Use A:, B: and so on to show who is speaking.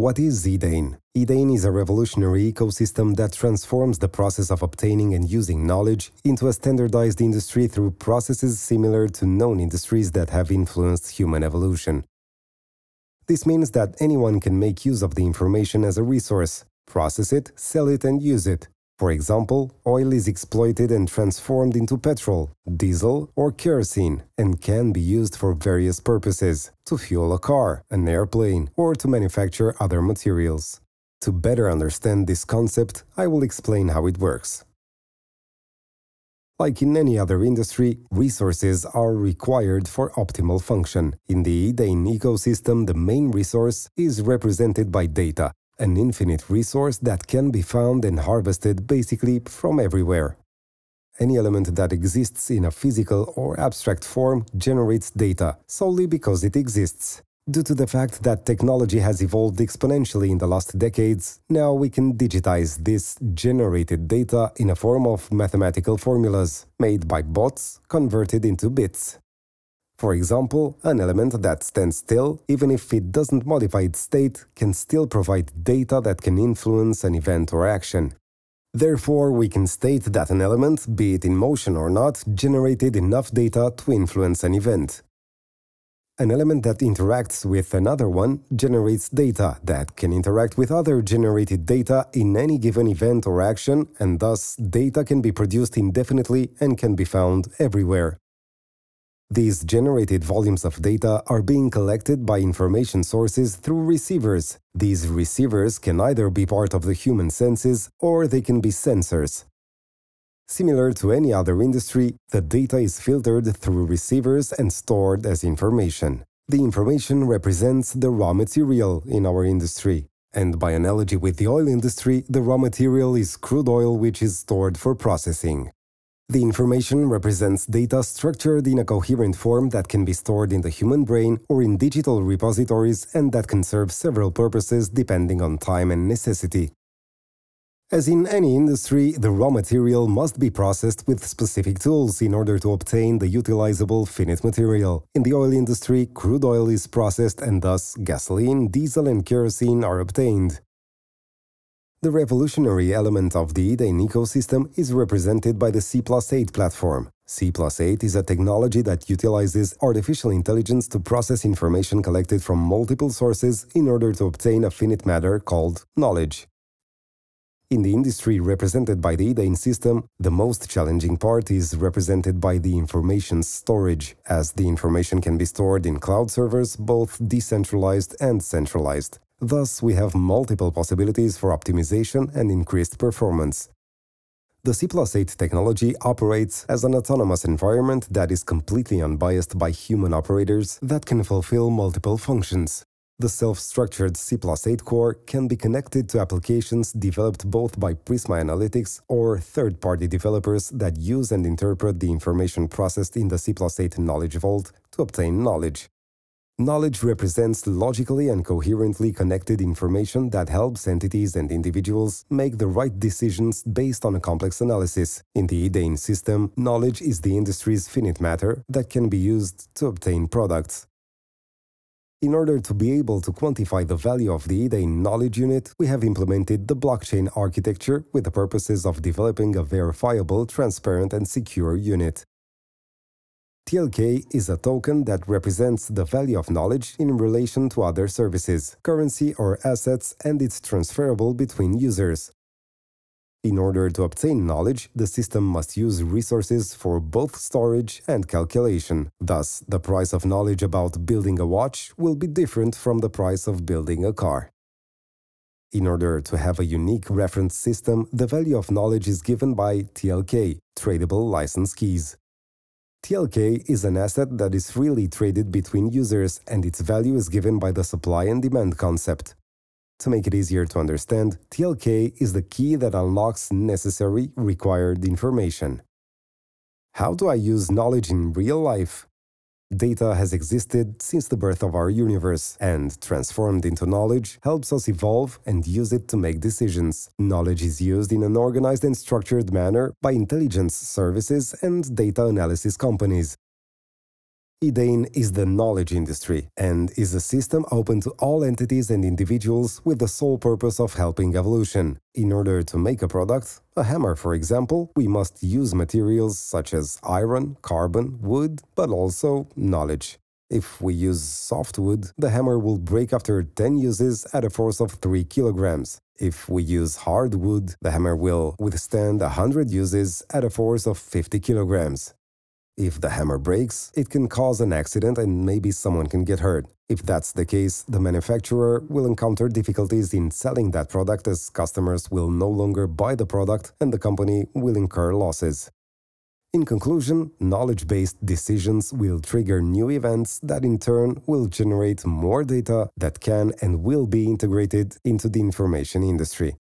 A: What is Edain? Edain is a revolutionary ecosystem that transforms the process of obtaining and using knowledge into a standardized industry through processes similar to known industries that have influenced human evolution. This means that anyone can make use of the information as a resource, process it, sell it, and use it, for example, oil is exploited and transformed into petrol, diesel, or kerosene, and can be used for various purposes to fuel a car, an airplane, or to manufacture other materials. To better understand this concept, I will explain how it works. Like in any other industry, resources are required for optimal function. Indeed, In the ecosystem, the main resource is represented by data, an infinite resource that can be found and harvested basically from everywhere. Any element that exists in a physical or abstract form generates data solely because it exists. Due to the fact that technology has evolved exponentially in the last decades, now we can digitize this generated data in a form of mathematical formulas made by bots converted into bits. For example, an element that stands still, even if it doesn't modify its state, can still provide data that can influence an event or action. Therefore, we can state that an element, be it in motion or not, generated enough data to influence an event. An element that interacts with another one generates data that can interact with other generated data in any given event or action, and thus data can be produced indefinitely and can be found everywhere. These generated volumes of data are being collected by information sources through receivers. These receivers can either be part of the human senses or they can be sensors. Similar to any other industry, the data is filtered through receivers and stored as information. The information represents the raw material in our industry. And by analogy with the oil industry, the raw material is crude oil which is stored for processing. The information represents data structured in a coherent form that can be stored in the human brain or in digital repositories and that can serve several purposes depending on time and necessity. As in any industry, the raw material must be processed with specific tools in order to obtain the utilizable finite material. In the oil industry, crude oil is processed and thus gasoline, diesel and kerosene are obtained. The revolutionary element of the Edain ecosystem is represented by the C plus 8 platform. C plus 8 is a technology that utilizes artificial intelligence to process information collected from multiple sources in order to obtain a finite matter called knowledge. In the industry represented by the Edain system, the most challenging part is represented by the information storage, as the information can be stored in cloud servers, both decentralized and centralized. Thus, we have multiple possibilities for optimization and increased performance. The C plus 8 technology operates as an autonomous environment that is completely unbiased by human operators that can fulfill multiple functions. The self-structured C plus 8 core can be connected to applications developed both by Prisma Analytics or third-party developers that use and interpret the information processed in the C plus 8 Knowledge Vault to obtain knowledge. Knowledge represents logically and coherently connected information that helps entities and individuals make the right decisions based on a complex analysis. In the Edain system, knowledge is the industry's finite matter that can be used to obtain products. In order to be able to quantify the value of the Edain knowledge unit, we have implemented the blockchain architecture with the purposes of developing a verifiable, transparent and secure unit. TLK is a token that represents the value of knowledge in relation to other services, currency or assets and it's transferable between users. In order to obtain knowledge, the system must use resources for both storage and calculation. Thus, the price of knowledge about building a watch will be different from the price of building a car. In order to have a unique reference system, the value of knowledge is given by TLK, tradable license keys. TLK is an asset that is freely traded between users and its value is given by the supply and demand concept. To make it easier to understand, TLK is the key that unlocks necessary, required information. How do I use knowledge in real life? Data has existed since the birth of our universe, and transformed into knowledge helps us evolve and use it to make decisions. Knowledge is used in an organized and structured manner by intelligence services and data analysis companies. Edain is the knowledge industry and is a system open to all entities and individuals with the sole purpose of helping evolution. In order to make a product, a hammer for example, we must use materials such as iron, carbon, wood, but also knowledge. If we use softwood, the hammer will break after 10 uses at a force of 3 kilograms. If we use hardwood, the hammer will withstand 100 uses at a force of 50 kilograms. If the hammer breaks, it can cause an accident and maybe someone can get hurt. If that's the case, the manufacturer will encounter difficulties in selling that product as customers will no longer buy the product and the company will incur losses. In conclusion, knowledge based decisions will trigger new events that in turn will generate more data that can and will be integrated into the information industry.